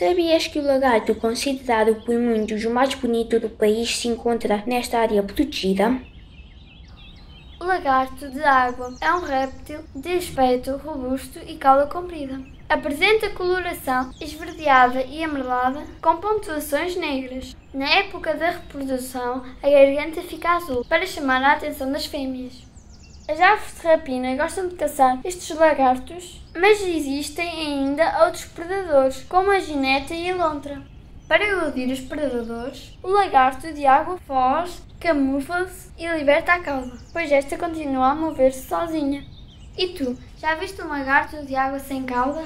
Sabias que o lagarto, considerado por muitos o mais bonito do país, se encontra nesta área protegida? O lagarto de água é um réptil de aspecto robusto e cauda comprida. Apresenta coloração esverdeada e amarelada com pontuações negras. Na época da reprodução, a garganta fica azul para chamar a atenção das fêmeas. As aves de rapina gostam de caçar estes lagartos, mas existem ainda outros predadores, como a gineta e a lontra. Para eludir os predadores, o lagarto de água foge, camufla-se e liberta a cauda, pois esta continua a mover-se sozinha. E tu, já viste um lagarto de água sem cauda?